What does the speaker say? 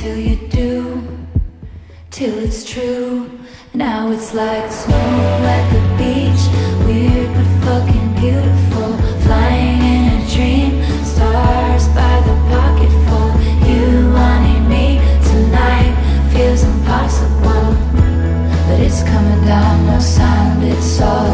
till you do, till it's true. Now it's like snow at the beach, weird but fucking beautiful. Flying in a dream, stars by the pocketful. You wanting me tonight feels impossible, but it's coming down, no sound, it's all.